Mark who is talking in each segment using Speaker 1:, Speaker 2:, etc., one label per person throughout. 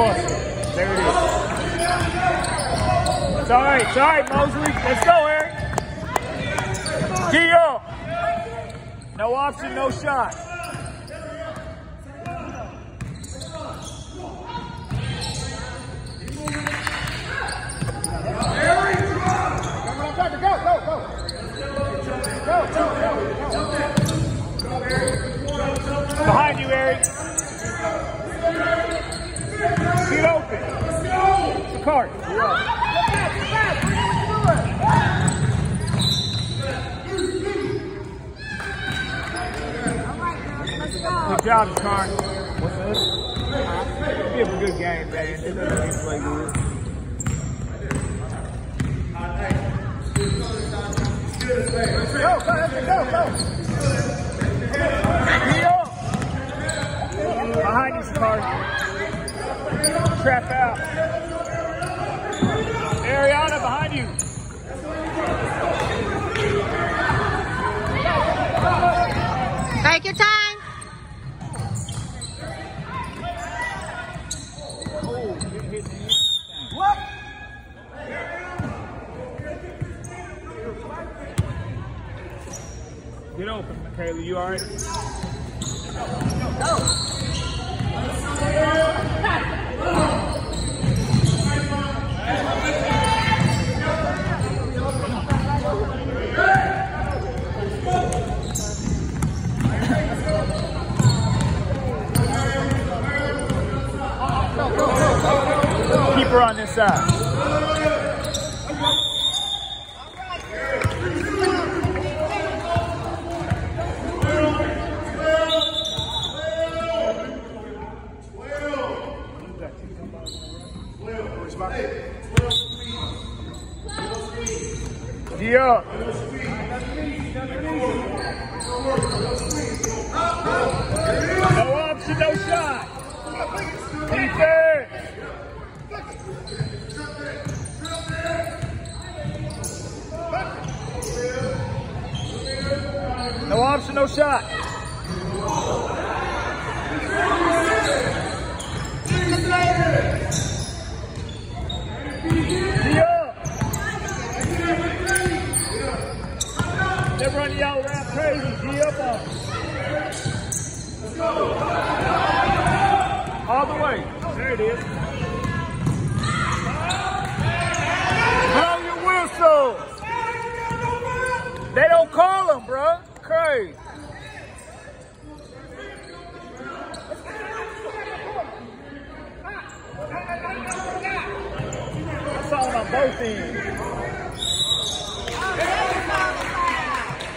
Speaker 1: cluster. There it is. It's all right. It's all right, Mosley. Let's go, Eric. G up. No option, no shot. Behind you, Eric. Get open. The cart. Good job, Carn. What's this? Give a good game, man. It doesn't mean play good. Go, go, go, go. Behind you, Carn. Trap out. Ariana, behind you.
Speaker 2: Take your time.
Speaker 1: Get open, You all right? Keep her on this side. No option, no shot. No option, no shot. G up. Never run you out All the way. There it is. Your whistle. They don't call them, bro. Crazy. On both ends.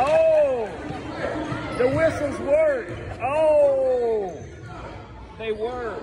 Speaker 1: Oh, the whistles Oh, they work.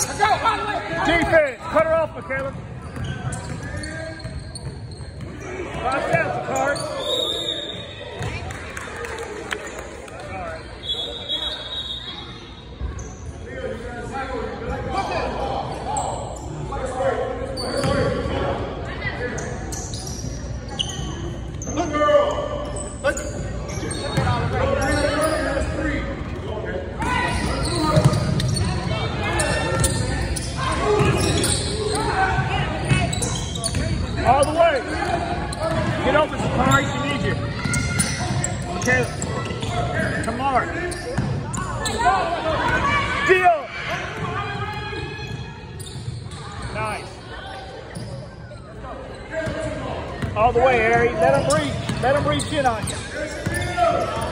Speaker 1: Defense. Cut her off, Michaela. Offensive right, you need you. Okay. Kamar. Deal. Nice. All the way, Harry. Let him reach. Let him reach in on you.